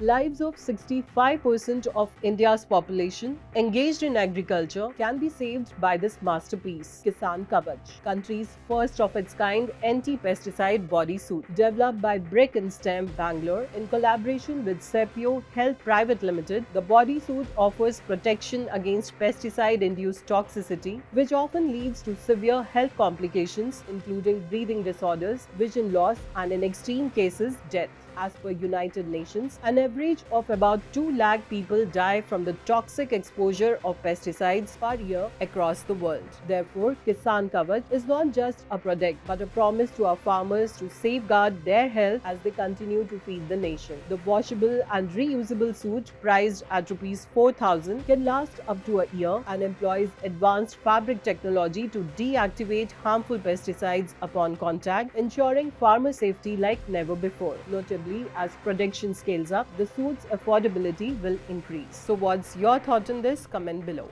lives of 65% of India's population engaged in agriculture can be saved by this masterpiece, Kisan Kavach, country's first of its kind anti-pesticide bodysuit. Developed by BRIC-inStem Bangalore in collaboration with Sepio Health Private Limited, the bodysuit offers protection against pesticide-induced toxicity, which often leads to severe health complications including breathing disorders, vision loss and in extreme cases death. As per United Nations, an average of about 2 lakh people die from the toxic exposure of pesticides per year across the world. Therefore, Kisan Kavach is not just a product but a promise to our farmers to safeguard their health as they continue to feed the nation. The washable and reusable suit priced at rupees 4000 can last up to a year and employs advanced fabric technology to deactivate harmful pesticides upon contact, ensuring farmer safety like never before. Notably, as production scales up, the suit's affordability will increase. So what's your thought on this? Comment below.